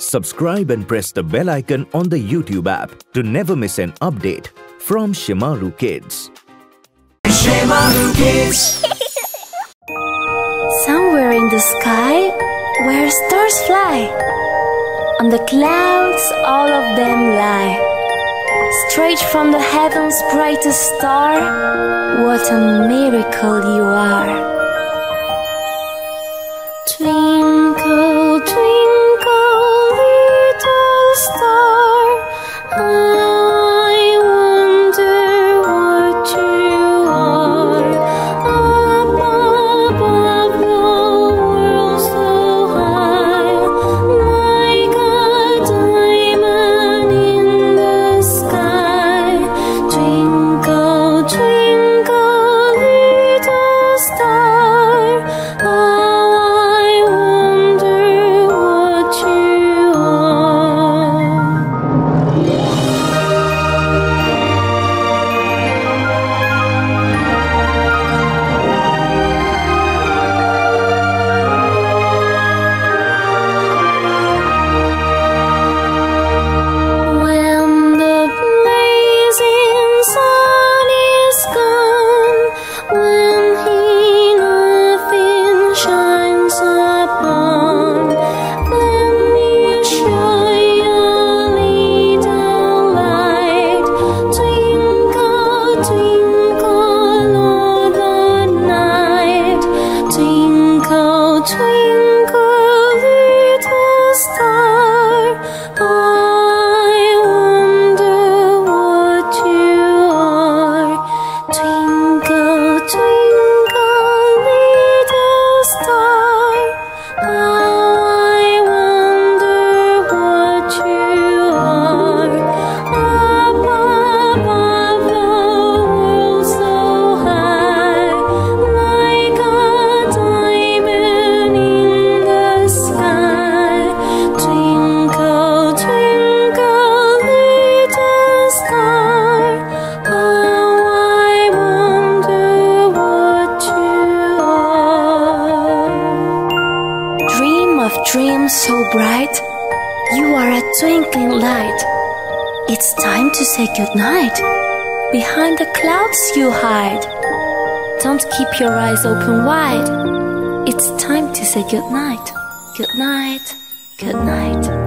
Subscribe and press the bell icon on the YouTube app to never miss an update from Shemaroo Kids. Shemaroo Kids. Somewhere in the sky, where stars fly, on the clouds all of them lie. Straight from the heaven's brightest star, what a miracle you are. Dream so bright, you are a twinkling light. It's time to say goodnight. Behind the clouds you hide. Don't keep your eyes open wide. It's time to say goodnight. Good night.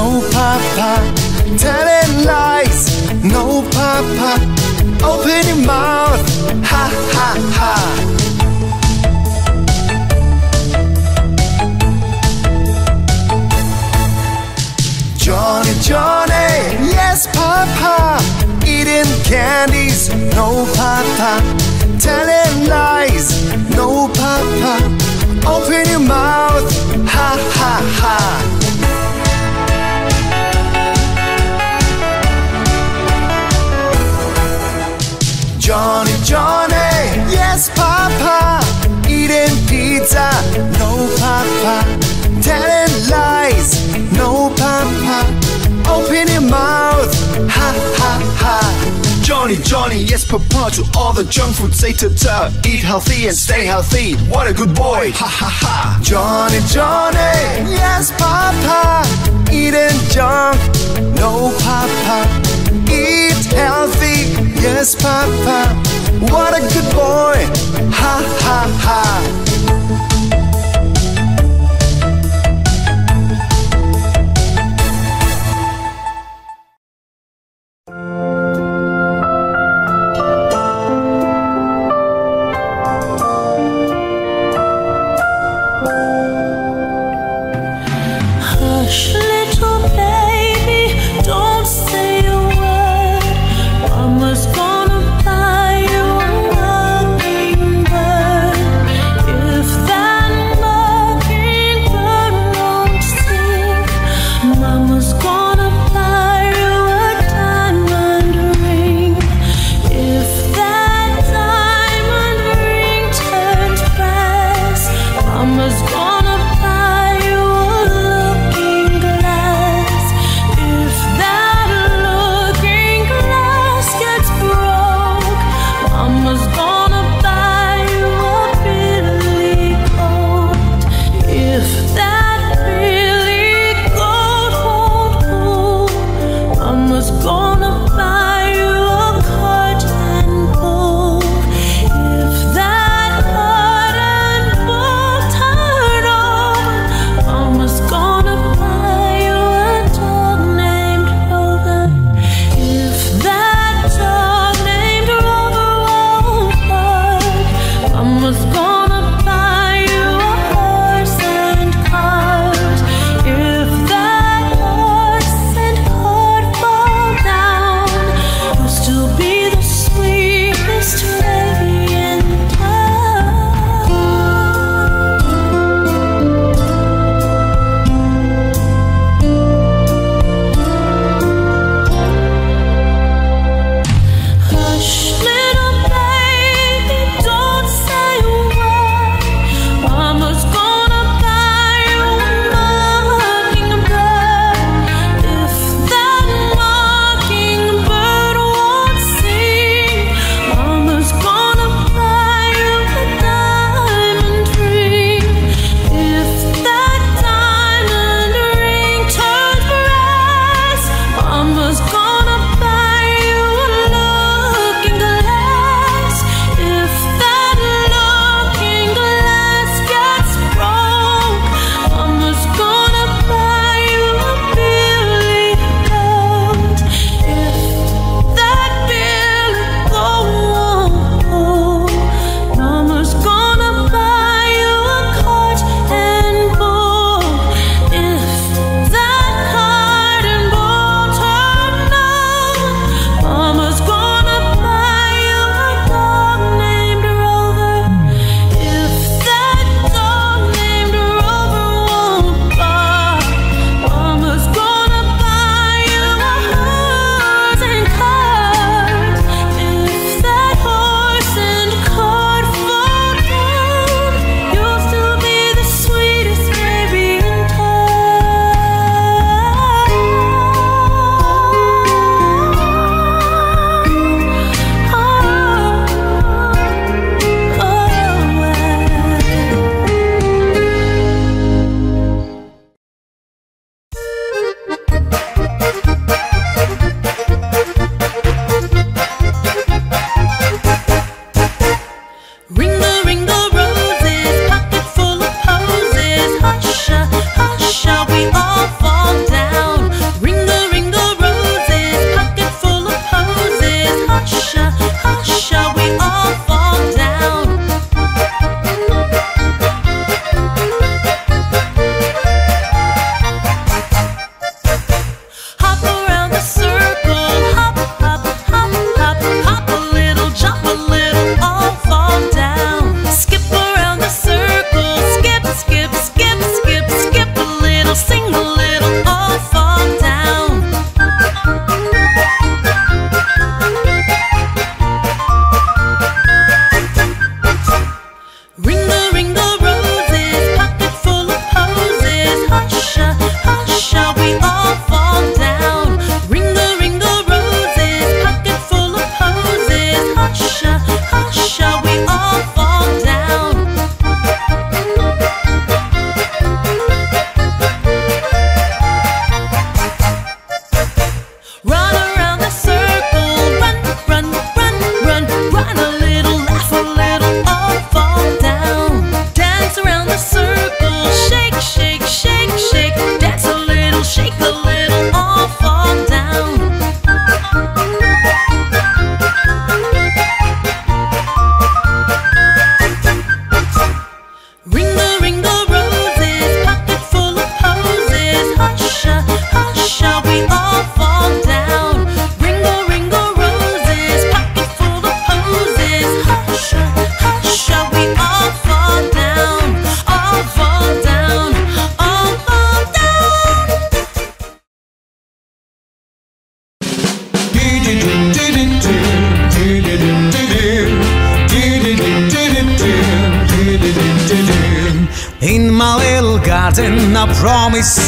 No, Papa. Telling lies, no, Papa. Open your mouth, ha, ha, ha. Johnny, Johnny, yes, Papa. Eating candies, no, Papa. Telling lies, no, Papa. Open your mouth, ha, ha, ha. Johnny, yes, Papa. Eating pizza, no, Papa. Telling lies, no, Papa. Open your mouth, ha, ha, ha. Johnny, Johnny, yes, Papa. To all the junk food, say ta ta. Eat healthy and stay healthy. What a good boy, ha, ha, ha. Johnny, Johnny, yes, Papa. Eating junk, no, Papa. Eat healthy, yes, Papa. What a good boy, ha, ha, ha.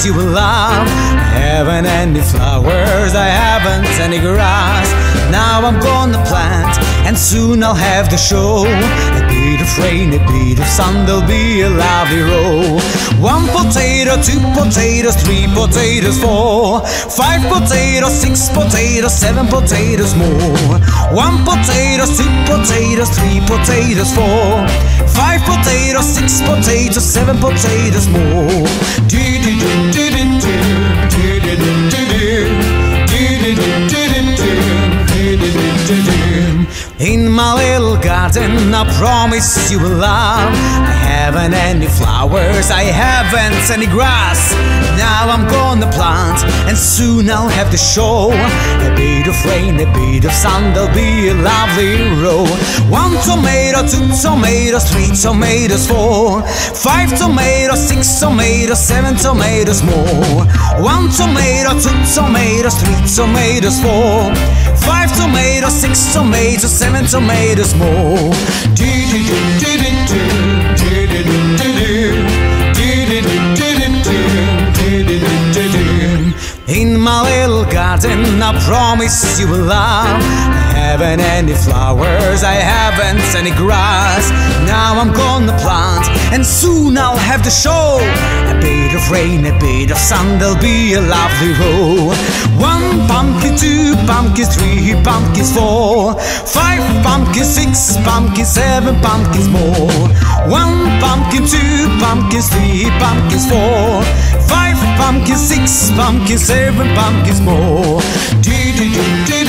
you alive. Soon I'll have the show. A bit of rain, a bit of sun, there'll be a lovely row. One potato, two potatoes, three potatoes, four, five potatoes, six potatoes, seven potatoes more. One potato, two potatoes, three potatoes, four, five potatoes, six potatoes, seven potatoes more. Do do do do do do do do do do do do in my little garden, I promise you will love. I haven't any flowers, I haven't any grass. Now I'm gonna plant, and soon I'll have the show. A bit of rain, a bit of sun, there'll be a lovely row. One tomato, two tomatoes, three tomatoes, four, five tomatoes, six tomatoes, seven tomatoes more. One tomato, two tomatoes, three tomatoes, four, five tomatoes, six tomatoes, seven tomatoes more. In my little garden, I promise you will love. I haven't any flowers, I haven't any grass. Now I'm gonna plant, and soon I'll have the show. A bit of rain, a bit of sun, there'll be a lovely row. One pumpkin, two pumpkins, three pumpkins, four, five pumpkins, six pumpkins, seven pumpkins more. One pumpkin, two pumpkins, three pumpkins, four, five pumpkins, six pumpkins, seven pumpkins more. Do do do do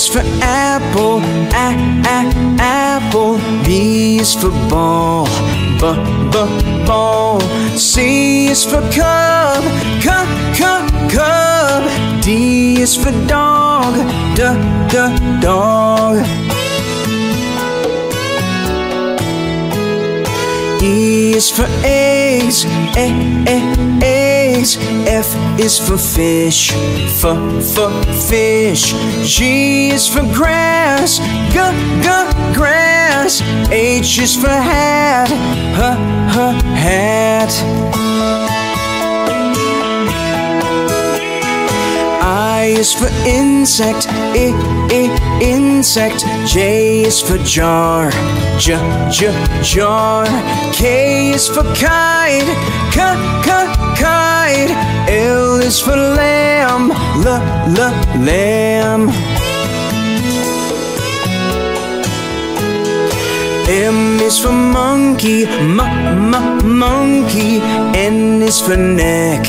is for apple, a a apple. B is for ball, b b ball. C is for cub, c c cub. D is for dog, d d dog. E is for eggs, e e eggs. F is for fish, f f fish. G is for grass, g g grass. H is for hat, h h hat. I is for insect, I, I, insect. J is for jar, J, J, jar. K is for kite, K, K, kite. L is for lamb, l, l, lamb. M is for monkey, m, m, monkey. N is for neck,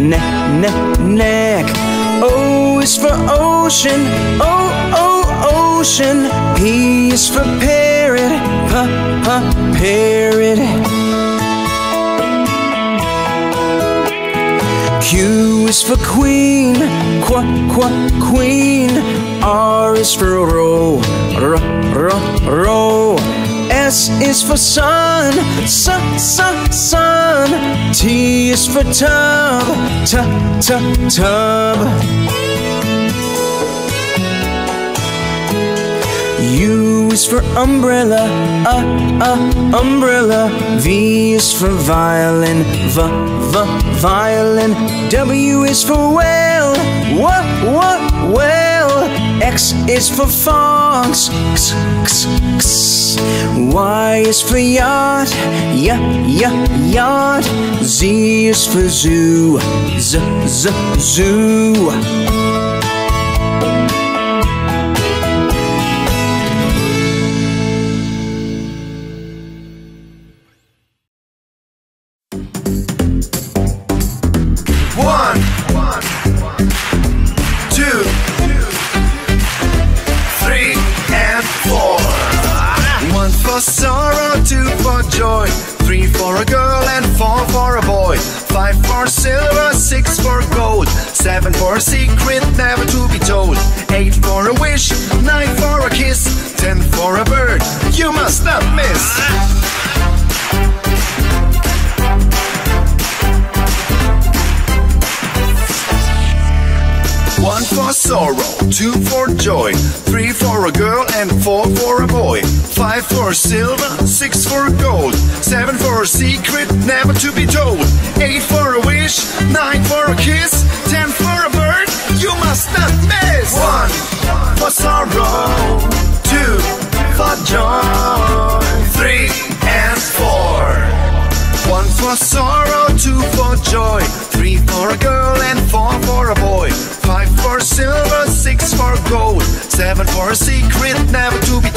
neck, neck, neck. O is for ocean, o, o, ocean. P is for parrot, p, p, parrot. Q is for queen, qu, qu, queen. R is for row, r, r, row. S is for sun, sun, sun, sun. T is for tub, t, t, tub. U is for umbrella, uh, uh, umbrella. V is for violin, v, v, violin. W is for whale, w, w, whale. X is for x. Y is for yacht, y, y, yacht. Z is for zoo, z, z, zoo. One for sorrow, two for joy, three for a girl, and four for a boy. Five for silver, six for gold, seven for a secret never to be told. Eight for a wish, nine for a kiss, ten for a bird. You must not miss. One for sorrow, two for joy, three and four. One for sorrow, two for joy, three for a girl and four for a boy. Five for silver, six for gold, seven for a secret never to be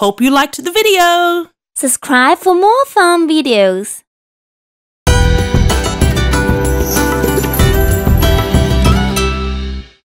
Hope you liked the video! Subscribe for more fun videos.